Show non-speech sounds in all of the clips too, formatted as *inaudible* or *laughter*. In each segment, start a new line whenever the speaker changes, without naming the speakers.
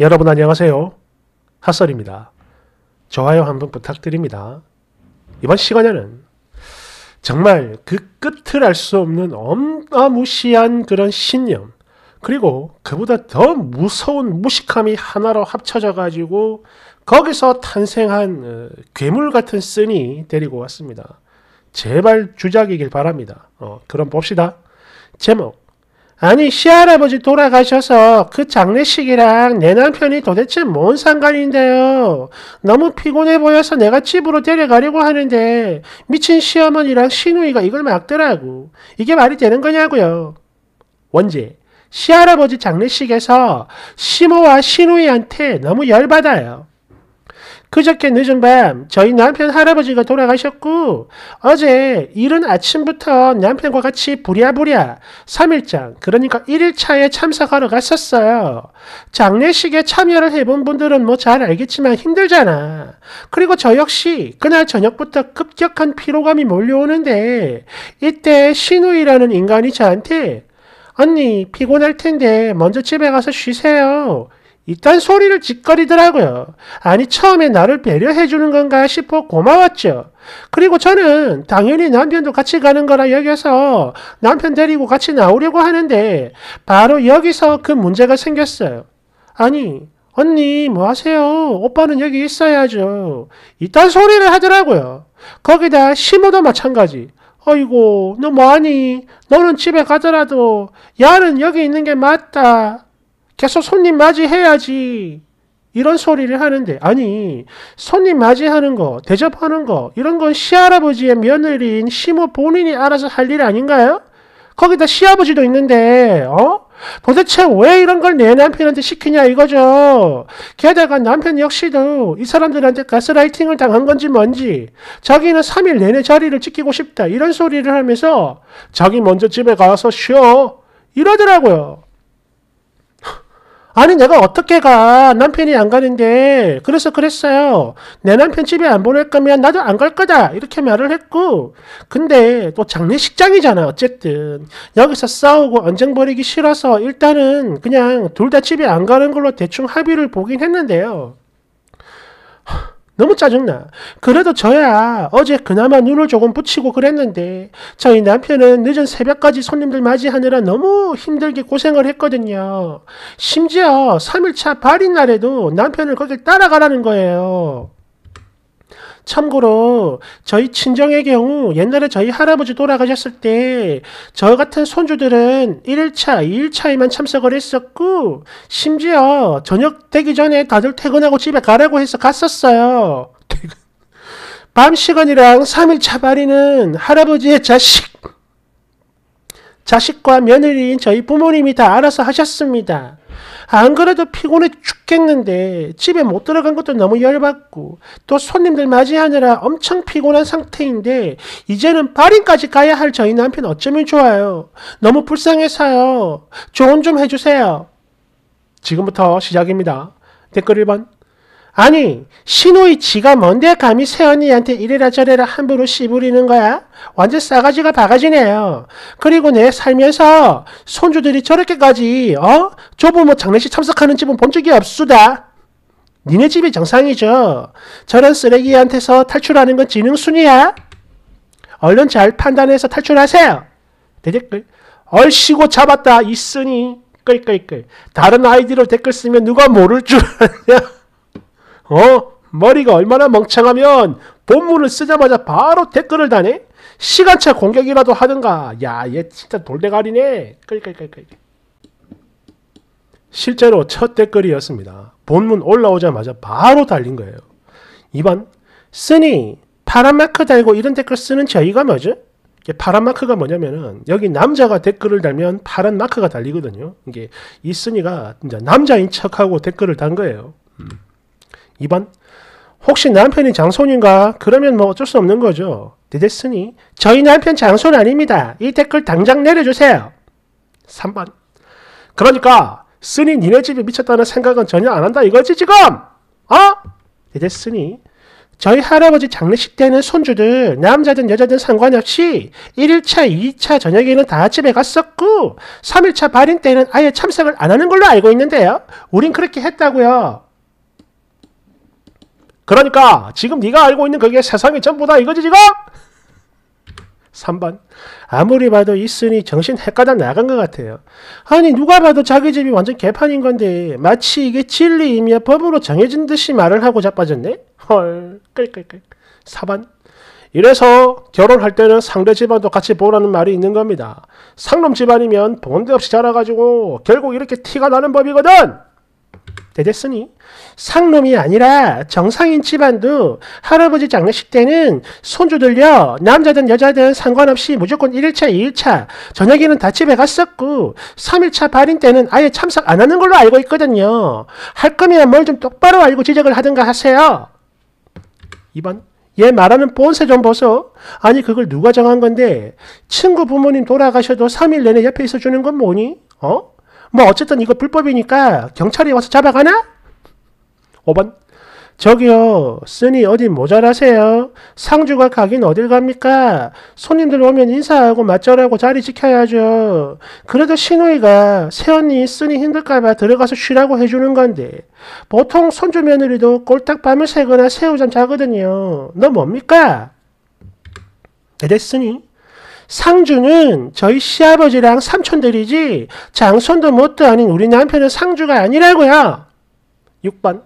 여러분 안녕하세요. 핫설입니다. 좋아요 한번 부탁드립니다. 이번 시간에는 정말 그 끝을 알 수 없는 어마무시한 그런 신념 그리고 그보다 더 무서운 무식함이 하나로 합쳐져 가지고 거기서 탄생한 어, 괴물 같은 쓴이 데리고 왔습니다. 제발 주작이길 바랍니다. 어, 그럼 봅시다. 제목 아니 시할아버지 돌아가셔서 그 장례식이랑 내 남편이 도대체 뭔 상관인데요. 너무 피곤해 보여서 내가 집으로 데려가려고 하는데 미친 시어머니랑 시누이가 이걸 막더라고. 이게 말이 되는 거냐고요. 원제 시할아버지 장례식에서 시모와 시누이한테 너무 열받아요. 그저께 늦은 밤 저희 남편 할아버지가 돌아가셨고 어제 이른 아침부터 남편과 같이 부랴부랴 3일장 그러니까 1일차에 참석하러 갔었어요. 장례식에 참여를 해본 분들은 뭐 잘 알겠지만 힘들잖아. 그리고 저 역시 그날 저녁부터 급격한 피로감이 몰려오는데 이때 신우이라는 인간이 저한테 언니 피곤할 텐데 먼저 집에 가서 쉬세요. 이딴 소리를 짓거리더라고요. 아니 처음에 나를 배려해 주는 건가 싶어 고마웠죠. 그리고 저는 당연히 남편도 같이 가는 거라 여겨서 남편 데리고 같이 나오려고 하는데 바로 여기서 그 문제가 생겼어요. 아니 언니 뭐 하세요? 오빠는 여기 있어야죠. 이딴 소리를 하더라고요. 거기다 시모도 마찬가지. 어이고 너 뭐하니? 너는 집에 가더라도 야는 여기 있는 게 맞다. 계속 손님 맞이해야지. 이런 소리를 하는데 아니 손님 맞이하는 거 대접하는 거 이런 건 시할아버지의 며느리인 시모 본인이 알아서 할 일 아닌가요? 거기다 시아버지도 있는데 어? 도대체 왜 이런 걸 내 남편한테 시키냐 이거죠. 게다가 남편 역시도 이 사람들한테 가스라이팅을 당한 건지 뭔지 자기는 3일 내내 자리를 지키고 싶다 이런 소리를 하면서 자기 먼저 집에 가서 쉬어 이러더라고요. 아니 내가 어떻게 가? 남편이 안 가는데. 그래서 그랬어요. 내 남편 집에 안 보낼 거면 나도 안 갈 거다. 이렇게 말을 했고. 근데 또 장례식장이잖아 어쨌든. 여기서 싸우고 언쟁 벌이기 싫어서 일단은 그냥 둘 다 집에 안 가는 걸로 대충 합의를 보긴 했는데요 너무 짜증나. 그래도 저야 어제 그나마 눈을 조금 붙이고 그랬는데 저희 남편은 늦은 새벽까지 손님들 맞이하느라 너무 힘들게 고생을 했거든요. 심지어 3일차 발인 날에도 남편을 거길 따라가라는 거예요. 참고로 저희 친정의 경우 옛날에 저희 할아버지 돌아가셨을 때 저 같은 손주들은 1일차, 2일차에만 참석을 했었고 심지어 저녁 되기 전에 다들 퇴근하고 집에 가라고 해서 갔었어요. 밤 시간이랑 3일차 발이는 할아버지의 자식 자식과 며느리인 저희 부모님이 다 알아서 하셨습니다. 안 그래도 피곤해 죽겠는데 집에 못 들어간 것도 너무 열받고 또 손님들 맞이하느라 엄청 피곤한 상태인데 이제는 발인까지 가야 할 저희 남편 어쩌면 좋아요. 너무 불쌍해서요. 조언 좀 해주세요. 지금부터 시작입니다. 댓글 1번 아니 신호이 지가 뭔데 감히 새언니한테 이래라 저래라 함부로 씨부리는 거야? 완전 싸가지가 바가지네요. 그리고 내 살면서 손주들이 저렇게까지 어? 조부모 장례식 참석하는 집은 본 적이 없수다. 니네 집이 정상이죠. 저런 쓰레기한테서 탈출하는 건 지능순이야. 얼른 잘 판단해서 탈출하세요. 대댓글 얼씨고 잡았다 있으니 끌끌끌 다른 아이디로 댓글 쓰면 누가 모를 줄 아냐. 어? 머리가 얼마나 멍청하면 본문을 쓰자마자 바로 댓글을 다네? 시간차 공격이라도 하든가. 야, 얘 진짜 돌대가리네. 끌끌끌끌. 실제로 첫 댓글이었습니다. 본문 올라오자마자 바로 달린 거예요. 2번, 쓰니 파란 마크 달고 이런 댓글 쓰는 저희가 뭐죠? 파란 마크가 뭐냐면은 여기 남자가 댓글을 달면 파란 마크가 달리거든요. 이게 이 쓰니가 남자인 척하고 댓글을 단 거예요. 음. 2번 혹시 남편이 장손인가? 그러면 뭐 어쩔 수 없는 거죠. 됐으니 저희 남편 장손 아닙니다. 이 댓글 당장 내려주세요. 3번 그러니까 쓰니 니네 집에 미쳤다는 생각은 전혀 안 한다 이거지 지금? 어? 됐으니 저희 할아버지 장례식 때는 손주들 남자든 여자든 상관없이 1일차, 2일차 저녁에는 다 집에 갔었고 3일차 발인 때는 아예 참석을 안 하는 걸로 알고 있는데요. 우린 그렇게 했다고요. 그러니까 지금 네가 알고 있는 그게 세상의 전부다 이거지 지금? 3번 아무리 봐도 이순이 정신 헷가닥 나간 것 같아요. 아니 누가 봐도 자기 집이 완전 개판인 건데 마치 이게 진리이며 법으로 정해진 듯이 말을 하고 자빠졌네? 헐 끌끌끌 4번 이래서 결혼할 때는 상대 집안도 같이 보라는 말이 있는 겁니다. 상놈 집안이면 본데 없이 자라가지고 결국 이렇게 티가 나는 법이거든. 대됐으니 상놈이 아니라 정상인 집안도 할아버지 장례식 때는 손주들요 남자든 여자든 상관없이 무조건 1일차 2일차 저녁에는 다 집에 갔었고 3일차 발인 때는 아예 참석 안 하는 걸로 알고 있거든요 할 거면 뭘 좀 똑바로 알고 지적을 하든가 하세요 2번 얘 말하는 본세 좀 보소 아니 그걸 누가 정한 건데 친구 부모님 돌아가셔도 3일 내내 옆에 있어주는 건 뭐니? 어? 뭐 어쨌든 이거 불법이니까 경찰이 와서 잡아가나? 5번 저기요 쓰니 어디 모자라세요? 상주가 가긴 어딜 갑니까? 손님들 오면 인사하고 맞절하고 자리 지켜야죠. 그래도 신우이가 새언니 쓰니 힘들까봐 들어가서 쉬라고 해주는 건데 보통 손주 며느리도 꼴딱 밤을 새거나 새우잠 자거든요. 너 뭡니까? 됐으니 상주는 저희 시아버지랑 삼촌들이지 장손도 뭣도 아닌 우리 남편은 상주가 아니라고요. 6번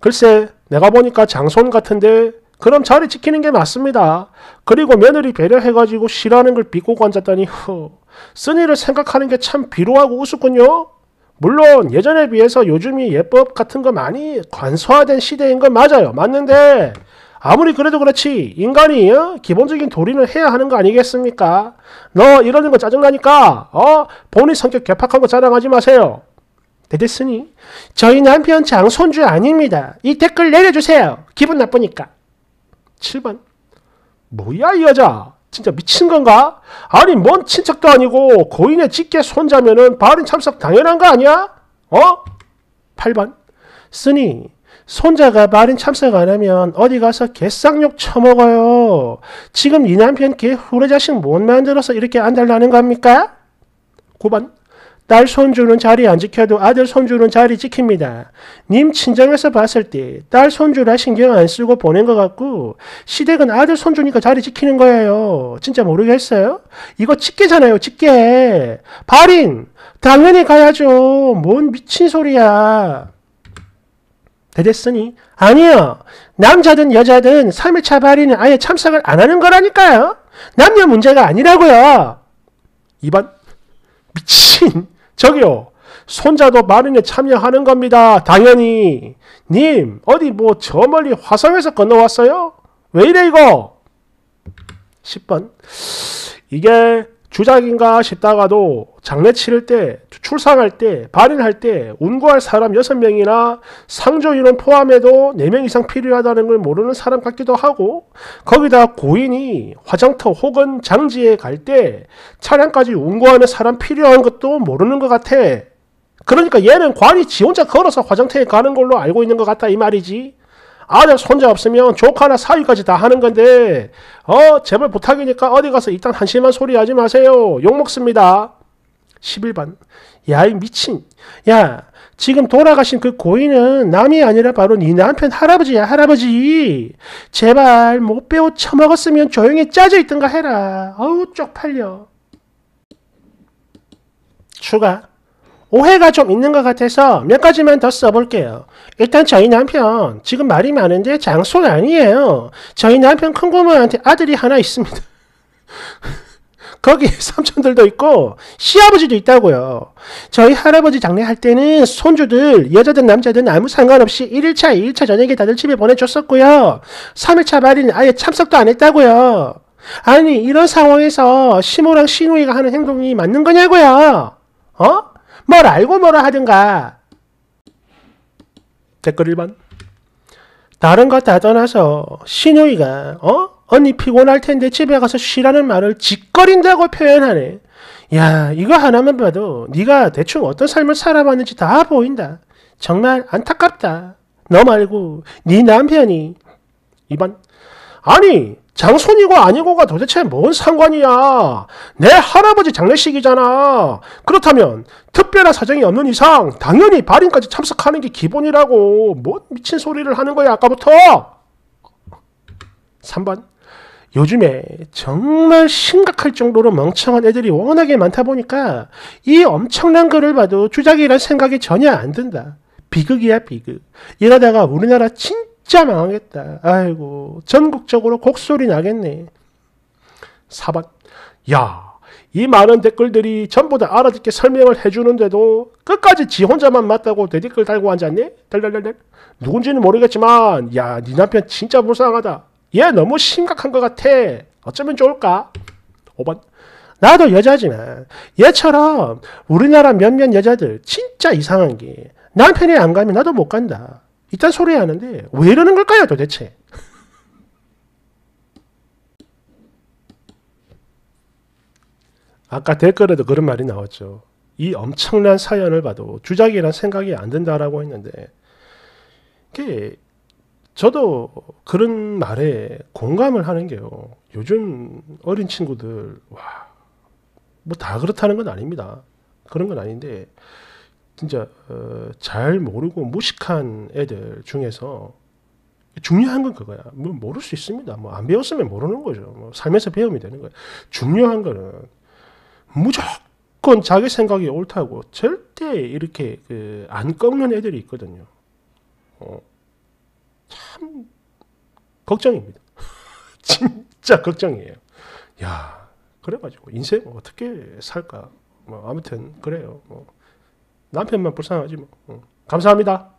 글쎄 내가 보니까 장손 같은데 그럼 자리 지키는 게 맞습니다. 그리고 며느리 배려해가지고 싫어하는 걸 비꼬고 앉았더니 허, 쓴이를 생각하는 게 참 비로하고 우습군요. 물론 예전에 비해서 요즘이 예법 같은 거 많이 관소화된 시대인 건 맞아요. 맞는데 아무리 그래도 그렇지 인간이 어? 기본적인 도리는 해야 하는 거 아니겠습니까? 너 이러는 거 짜증나니까 어? 본인 성격 개팍한 거 자랑하지 마세요. 됐으니 저희 남편 장손주 아닙니다. 이 댓글 내려주세요. 기분 나쁘니까. 7번 뭐야 이 여자 진짜 미친 건가? 아니 뭔 친척도 아니고 고인의 직계 손자면은 발인 참석 당연한 거 아니야? 어? 8번 쓰니 손자가 말인 참석 안 하면 어디 가서 개쌍욕 처먹어요. 지금 이 남편 개 후레 자식 못 만들어서 이렇게 안달나는 겁니까? 9번 딸 손주는 자리 안 지켜도 아들 손주는 자리 지킵니다. 님 친정에서 봤을 때 딸 손주라 신경 안 쓰고 보낸 것 같고 시댁은 아들 손주니까 자리 지키는 거예요. 진짜 모르겠어요? 이거 직계잖아요 직계. 발인 당연히 가야죠. 뭔 미친 소리야. 대됐으니 아니요. 남자든 여자든 3일차 발의는 아예 참석을 안 하는 거라니까요. 남녀 문제가 아니라고요. 2번 미친 저기요. 손자도 마린에 참여하는 겁니다. 당연히. 님 어디 뭐 저 멀리 화성에서 건너왔어요? 왜 이래 이거? 10번 이게 주작인가 싶다가도 장례 치를 때, 출상할 때, 발인할 때 운구할 사람 6명이나 상조 인원 포함해도 4명 이상 필요하다는 걸 모르는 사람 같기도 하고 거기다 고인이 화장터 혹은 장지에 갈 때 차량까지 운구하는 사람 필요한 것도 모르는 것 같아. 그러니까 얘는 관이 지 혼자 걸어서 화장터에 가는 걸로 알고 있는 것 같다 이 말이지. 아들 손자 없으면 조카나 사위까지 다 하는 건데 어 제발 부탁이니까 어디 가서 일단 한심한 소리 하지 마세요. 욕 먹습니다. 11번 야 이 미친. 야 지금 돌아가신 그 고인은 남이 아니라 바로 네 남편 할아버지야 할아버지. 제발 못 배워 처먹었으면 조용히 짜져 있든가 해라. 어우 쪽팔려. 추가 오해가 좀 있는 것 같아서 몇 가지만 더 써볼게요. 일단 저희 남편 지금 말이 많은데 장손 아니에요. 저희 남편 큰 고모한테 아들이 하나 있습니다. *laughs* 거기 삼촌들도 있고 시아버지도 있다고요. 저희 할아버지 장례할 때는 손주들 여자든 남자든 아무 상관없이 1일차 2일차 저녁에 다들 집에 보내줬었고요. 3일차 말인 아예 참석도 안 했다고요. 아니 이런 상황에서 시모랑 시누이가 하는 행동이 맞는 거냐고요. 어? 뭘 알고 뭐라 하든가. 댓글 1번. 다른 것 다 떠나서 신우이가 어? 언니 피곤할 텐데 집에 가서 쉬라는 말을 짓거린다고 표현하네. 야 이거 하나만 봐도 네가 대충 어떤 삶을 살아봤는지 다 보인다. 정말 안타깝다. 너 말고 네 남편이 2번. 아니, 장손이고 아니고가 도대체 뭔 상관이야? 내 할아버지 장례식이잖아. 그렇다면 특별한 사정이 없는 이상 당연히 발인까지 참석하는 게 기본이라고. 뭔 미친 소리를 하는 거야, 아까부터? 3번. 요즘에 정말 심각할 정도로 멍청한 애들이 워낙에 많다 보니까 이 엄청난 거를 봐도 주작이란 생각이 전혀 안 든다. 비극이야, 비극. 이러다가 우리나라 진 짜 망하겠다. 아이고, 전국적으로 곡소리 나겠네. 4번. 야, 이 많은 댓글들이 전부 다 알아듣게 설명을 해주는데도 끝까지 지 혼자만 맞다고 대댓글 달고 앉았네? 달달달달. 누군지는 모르겠지만, 야, 네 남편 진짜 불쌍하다. 얘 너무 심각한 것 같아. 어쩌면 좋을까? 5번. 나도 여자지만 얘처럼 우리나라 몇몇 여자들 진짜 이상한 게 남편이 안 가면 나도 못 간다. 이딴 소리 하는데 왜 이러는 걸까요 도대체? *laughs* 아까 댓글에도 그런 말이 나왔죠. 이 엄청난 사연을 봐도 주작이란 생각이 안 든다라고 했는데 저도 그런 말에 공감을 하는 게요. 요즘 어린 친구들 와, 뭐 다 그렇다는 건 아닙니다. 그런 건 아닌데 진짜 어, 잘 모르고 무식한 애들 중에서 중요한 건 그거야. 뭐 모를 수 있습니다. 뭐 안 배웠으면 모르는 거죠. 뭐 살면서 배우면 되는 거예요. 중요한 거는 무조건 자기 생각이 옳다고 절대 이렇게 그 안 꺾는 애들이 있거든요. 어, 참 걱정입니다. *laughs* 진짜 걱정이에요. 야, 그래가지고 인생 어떻게 살까? 뭐 아무튼 그래요. 뭐 남편만 불쌍하지 뭐. 어. 감사합니다.